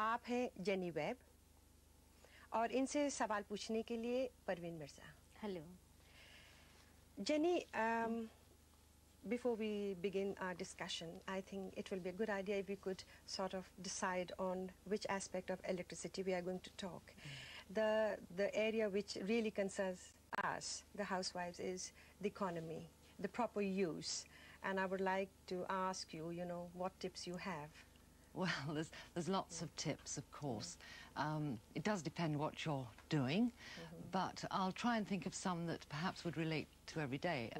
आप हैं jenny web और इनसे सवाल पूछने के लिए Parveen Mirza Hello. Jenny, um, before we begin our discussion, I think it will be a good idea if we could sort of decide on which aspect of electricity we are going to talk. The, the area which really concerns us, the housewives, is the economy, the proper use. And I would like to ask you, you know, what tips you have. well, there's, there's lots of tips, of course. Um, it does depend what you're doing, but I'll try and think of some that perhaps would relate to every day.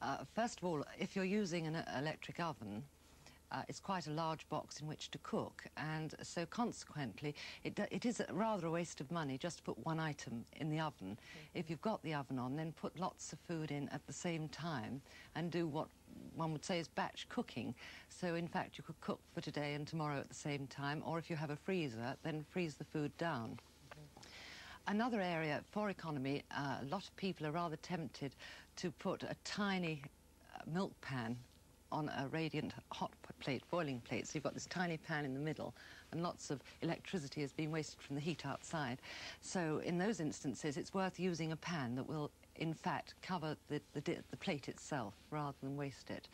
Uh, first of all, if you're using an uh, electric oven, uh, it's quite a large box in which to cook, and so consequently, it, it is a- rather a waste of money just to put one item in the oven. If you've got the oven on, then put lots of food in at the same time and do what one would say is batch cooking. So, in fact, you could cook for today and tomorrow at the same time, or if you have a freezer, then freeze the food down. Another area for economy, uh, a lot of people are rather tempted to put a tiny uh, milk pan on a radiant hot plate, boiling plate. So you've got this tiny pan in the middle, and lots of electricity is being wasted from the heat outside. So in those instances, it's worth using a pan that will, in fact, cover the, the, the plate itself rather than waste it.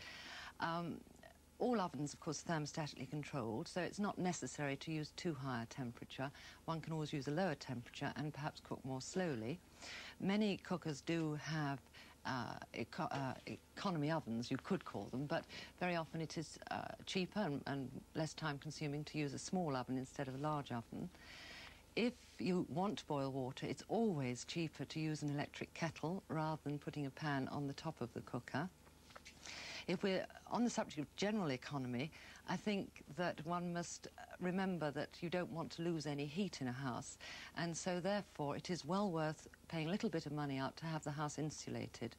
Um, all ovens, of course, are thermostatically controlled, so it's not necessary to use too high a temperature. One can always use a lower temperature and perhaps cook more slowly. Many cookers do have uh, eco- uh, economy ovens, you could call them, but very often it is uh, cheaper and, and less time consuming to use a small oven instead of a large oven. If you want to boil water, it's always cheaper to use an electric kettle rather than putting a pan on the top of the cooker. If we're on the subject of general economy, I think that one must uh, remember that you don't want to lose any heat in a house, and so therefore it is well worth paying a little bit of money out to have the house insulated.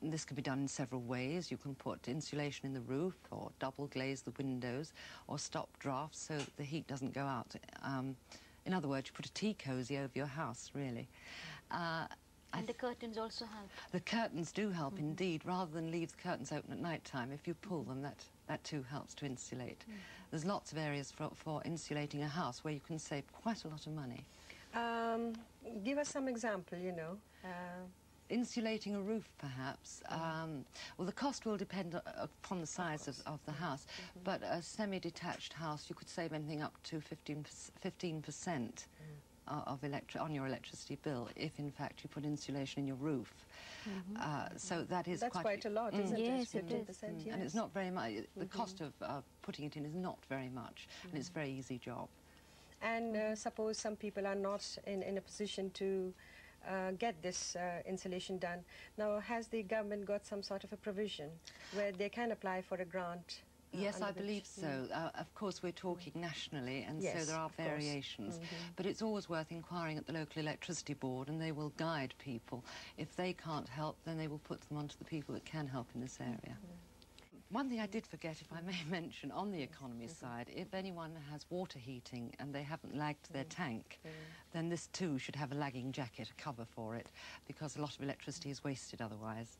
This can be done in several ways. You can put insulation in the roof, or double glaze the windows, or stop drafts so that the heat doesn't go out. Um, in other words, you put a tea cosy over your house, really. Uh, And the curtains also help. the curtains do help indeed, rather than leave the curtains open at night time. If you pull them, that, that too helps to insulate. There's lots of areas for, for insulating a house where you can save quite a lot of money. Um, give us some example, you know. Uh, Insulating a roof, perhaps. Um, well, the cost will depend uh, upon the size of, of the house, but a semi-detached house, you could save anything up to 15 percent of electri- on your electricity bill if, in fact, you put insulation in your roof. Uh, so that is that's quite, quite a lot, Mm. isn't Yes, it? it is. 15%, yes. And it's not very much. The cost of uh, putting it in is not very much, and it's a very easy job. And uh, suppose some people are not in, in a position to uh, get this uh, insulation done. Now, has the government got some sort of a provision where they can apply for a grant? Uh, Yes, I believe so. Uh, of course, we're talking nationally, and Yes, so there are of course. Mm-hmm. variations. But it's always worth inquiring at the local electricity board, and they will guide people. If they can't help, then they will put them onto the people that can help in this area. One thing I did forget, if I may mention, on the economy side, if anyone has water heating and they haven't lagged their tank, then this too should have a lagging jacket, a cover for it, because a lot of electricity is wasted otherwise.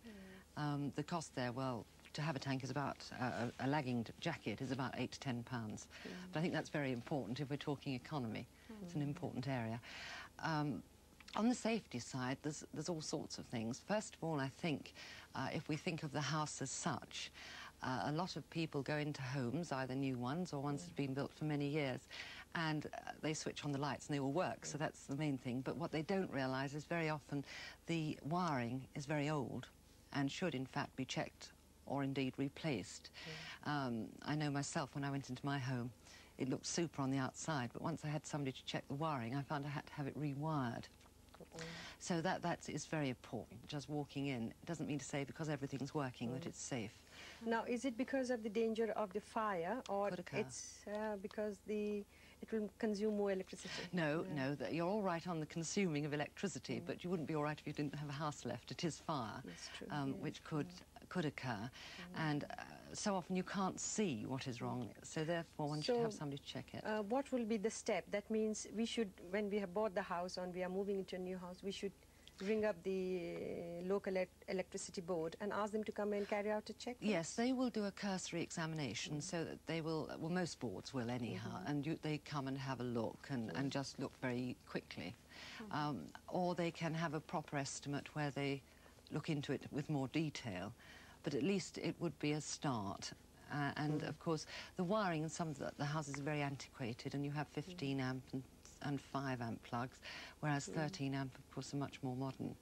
Um, the cost there, well, to have a tank is about, uh, a, lagging jacket is about eight to ten pounds. But I think that's very important if we're talking economy. It's an important area. Um, on the safety side, there's, there's all sorts of things. First of all, I think uh, if we think of the house as such, uh, a lot of people go into homes, either new ones or ones that have been built for many years, and uh, they switch on the lights and they all work, so that's the main thing. But what they don't realise is very often the wiring is very old and should in fact be checked or indeed replaced. Um, I know myself when I went into my home, it looked super on the outside, but once I had somebody to check the wiring, I found I had to have it rewired. So that that is very important. Just walking in doesn't mean to say because everything's working that it's safe. Now, is it because of the danger of the fire, or it's uh, because the it will consume more electricity? No, no, that you're all right on the consuming of electricity, but you wouldn't be all right if you didn't have a house left. It is fire, That's true, um, which could could occur, and uh, so often you can't see what is wrong. So therefore, one should have somebody check it. Uh, what will be the step? That means we should, when we have bought the house and we are moving into a new house, we should ring up the local e- electricity board and ask them to come and carry out a check? Yes, they will do a cursory examination so that they will, well, most boards will anyhow, and you, they come and have a look and, and just look very quickly. Um, or they can have a proper estimate where they look into it with more detail, but at least it would be a start. Uh, and of course, the wiring in some of the, the houses are very antiquated, and you have 15 amp and, and 5 amp plugs, whereas 13 amp, of course, are much more modern.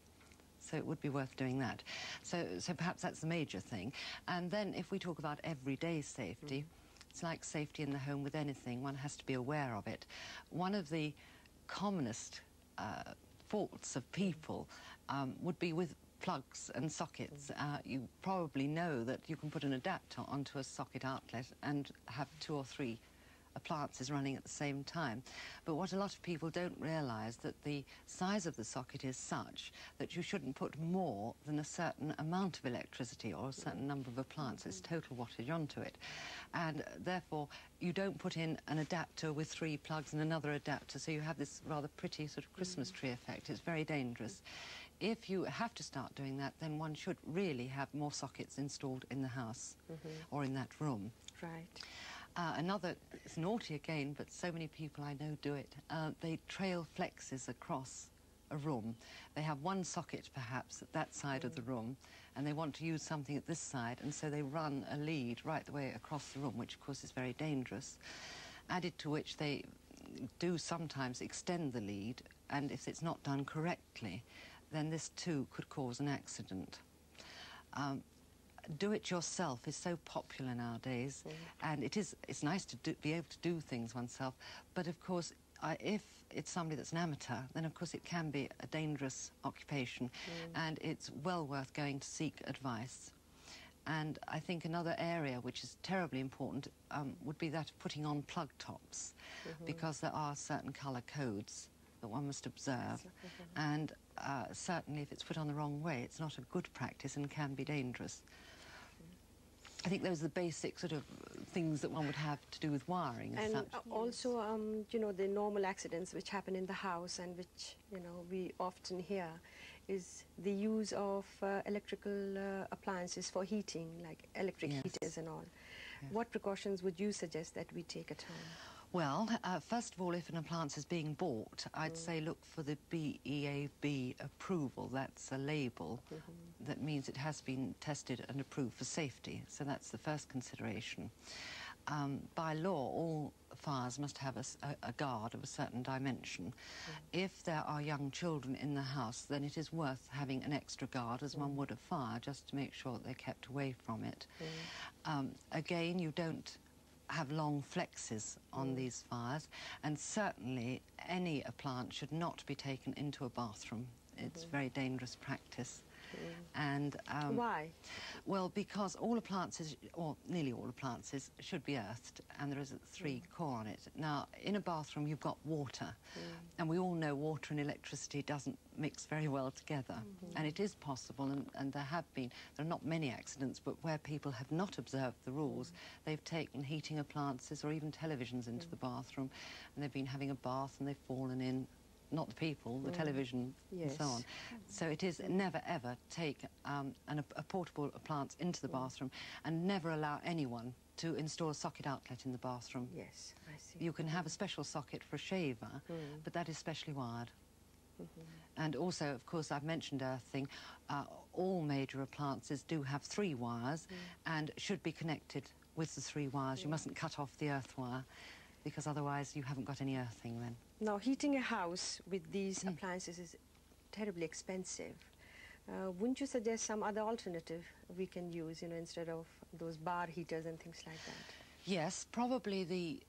So it would be worth doing that. So, so perhaps that's the major thing. And then if we talk about everyday safety, it's like safety in the home with anything. One has to be aware of it. One of the commonest uh, faults of people um, would be with plugs and sockets. Uh, you probably know that you can put an adapter onto a socket outlet and have two or three appliances running at the same time. But what a lot of people don't realise that the size of the socket is such that you shouldn't put more than a certain amount of electricity or a certain number of appliances, total wattage onto it. And therefore, you don't put in an adapter with three plugs and another adapter, so you have this rather pretty sort of Christmas tree effect. It's very dangerous. If you have to start doing that, then one should really have more sockets installed in the house or in that room. Right. Uh, another, it's naughty again, but so many people I know do it. Uh, they trail flexes across a room. They have one socket perhaps at that side of the room, and they want to use something at this side, and so they run a lead right the way across the room, which of course is very dangerous. Added to which they do sometimes extend the lead, and if it's not done correctly, then this too could cause an accident. Um, do it yourself is so popular nowadays, and it is. It's nice to do, be able to do things oneself, but of course, I, if it's somebody that's an amateur, then of course it can be a dangerous occupation, and it's well worth going to seek advice. And I think another area which is terribly important um, would be that of putting on plug tops, because there are certain colour codes that one must observe, and uh, certainly if it's put on the wrong way, it's not a good practice and can be dangerous. I think those are the basic sort of things that one would have to do with wiring as And such. uh, also, um, you know, the normal accidents which happen in the house and which, you know, we often hear is the use of uh, electrical uh, appliances for heating, like electric Yes. heaters and all. What precautions would you suggest that we take at home? Well, uh, first of all, if an appliance is being bought, I'd say look for the BEAB approval. That's a label that means it has been tested and approved for safety. So that's the first consideration. Um, by law, all fires must have a guard of a certain dimension. If there are young children in the house, then it is worth having an extra guard, as one would a fire, just to make sure that they're kept away from it. Um, again, you don't have long flexes on mm. these fires, and certainly any appliance should not be taken into a bathroom. It's mm-hmm. very dangerous practice. And um, Why? well, because all appliances, or nearly all appliances, should be earthed, and there is a three mm. core on it. Now, in a bathroom, you've got water, mm. and we all know water and electricity doesn't mix very well together. Mm-hmm. And it is possible, and, and there have been, there are not many accidents, but where people have not observed the rules, mm. they've taken heating appliances or even televisions into the bathroom, and they've been having a bath and they've fallen in. Not the people, the mm. television, and so on. So it is never ever take um, an, a portable appliance into the mm. bathroom and never allow anyone to install a socket outlet in the bathroom. Yes, I see. You can have a special socket for a shaver, mm. but that is specially wired. Mm-hmm. And also, of course, I've mentioned earthing. Uh, all major appliances do have three wires and should be connected with the three wires. You mustn't cut off the earth wire because otherwise you haven't got any earthing then. Now, heating a house with these appliances is terribly expensive. Uh, wouldn't you suggest some other alternative we can use, you know, instead of those bar heaters and things like that? Yes, probably the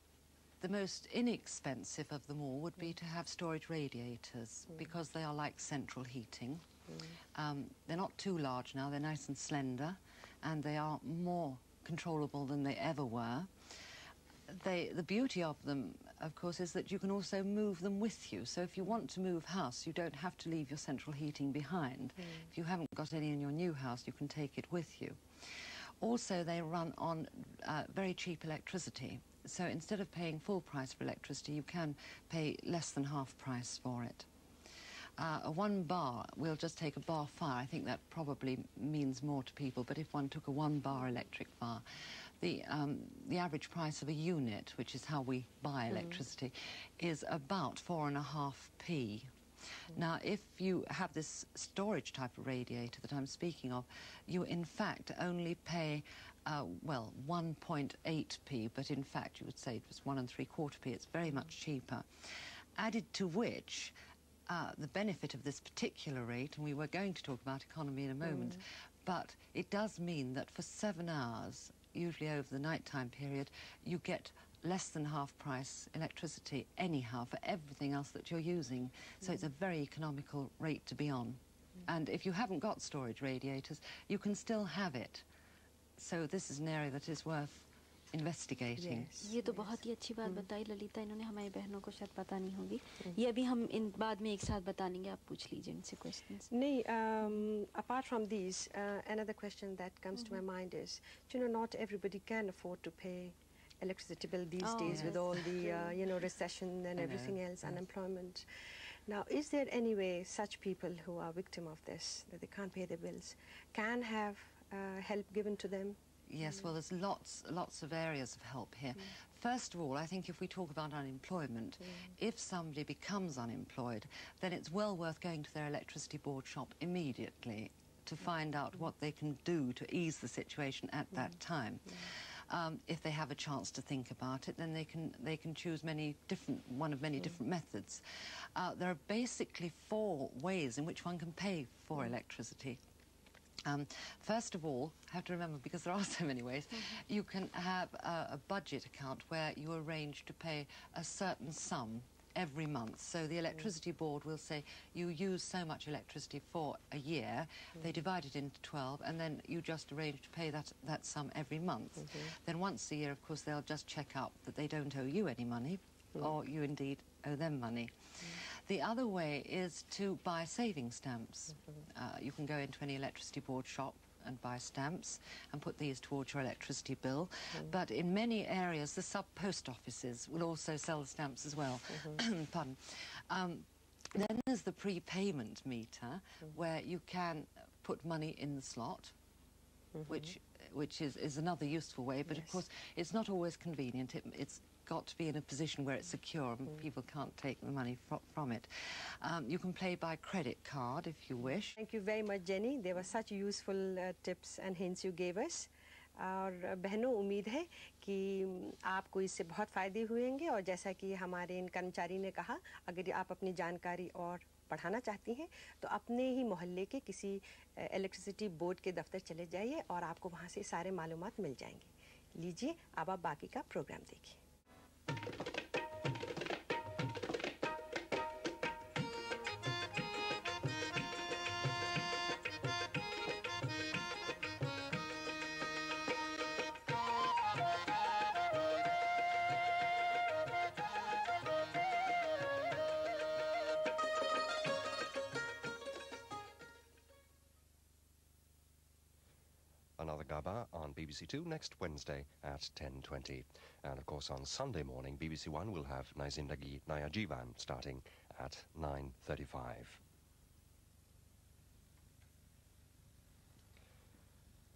the most inexpensive of them all would be to have storage radiators because they are like central heating. Um, they're not too large now, they're nice and slender, and they are more controllable than they ever were. They, the beauty of them, of course, is that you can also move them with you. So if you want to move house, you don't have to leave your central heating behind. If you haven't got any in your new house, you can take it with you. Also, they run on uh, very cheap electricity. So instead of paying full price for electricity, you can pay less than half price for it. uh, a one bar, we'll just take a bar fire. I think that probably means more to people, but if one took a one bar electric fire, the, um, the average price of a unit, which is how we buy electricity, is about four and a half p. Now, if you have this storage type of radiator that I'm speaking of, you in fact only pay, uh, well, 1.8p, but in fact you would say it was one and three quarter p. It's very much cheaper. Added to which, uh, the benefit of this particular rate, and we were going to talk about economy in a moment, but it does mean that for seven hours, usually over the nighttime period, you get less than half price electricity anyhow for everything else that you're using. So it's a very economical rate to be on. And if you haven't got storage radiators, you can still have it. So this is an area that is worth investigating. Yes. ये तो बहुत ही अच्छी बात बताई ललिता इन्होंने हमारी बहनों को शायद पता नहीं होगी ये अभी हम इन बाद में एक साथ बता देंगे आप पूछ लीजिए इनसे questions Nay, um, apart from these, uh, another question that comes to my mind is, you know, not everybody can afford to pay electricity bill these Oh, days with yes. all the, uh, you know, recession and I know, everything else, yes. unemployment. Now, is there any way such people who are victim of this, that they can't pay their bills, can have uh, help given to them? Yes, well, there's lots, lots of areas of help here. Mm. First of all, I think if we talk about unemployment, mm. if somebody becomes unemployed, then it's well worth going to their electricity board shop immediately to mm. find out what they can do to ease the situation at that time. Um, if they have a chance to think about it, then they can they can choose many different one of many different methods. Uh, there are basically four ways in which one can pay for electricity. Um, first of all, I have to remember because there are so many ways, mm-hmm. you can have a, a budget account where you arrange to pay a certain sum every month. So the mm. electricity board will say you use so much electricity for a year. They mm. divide it into 12 and then you just arrange to pay that, that sum every month. Mm-hmm. Then once a year, of course, they'll just check up that they don't owe you any money mm. or you indeed owe them money. The other way is to buy saving stamps. Mm-hmm. Uh, you can go into any electricity board shop and buy stamps and put these towards your electricity bill. Mm-hmm. But in many areas, the sub post offices will also sell stamps as well. Mm-hmm. Pardon. Um, then there's the prepayment meter, where you can put money in the slot, which which is, is another useful way. But of course, it's not always convenient. It, it's got to be in a position where it's secure and people can't take the money fro- from it. Um, you can pay by credit card if you wish. Thank you very much, Jenny. They were such useful uh, tips and hints you gave us. और uh, बहनों उम्मीद है कि um, आपको इससे बहुत फ़ायदे हुएँगे और जैसा कि हमारे इन कर्मचारी ने कहा अगर आप अपनी जानकारी और बढ़ाना चाहती हैं तो अपने ही मोहल्ले के किसी इलेक्ट्रिसिटी बोर्ड के दफ्तर चले जाइए और आपको वहाँ से सारे मालूमात मिल जाएँगे लीजिए अब आप बाकी का प्रोग्राम देखिए Another On BBC Two next Wednesday at 10.20. And of course on Sunday morning, BBC One will have Nai Zindagi Naya Jeevan starting at 9.35.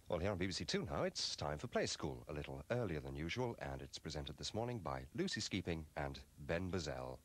Well, here on BBC Two now, it's time for Play School, a little earlier than usual, and it's presented this morning by Lucy Skeaping and Ben Bazell.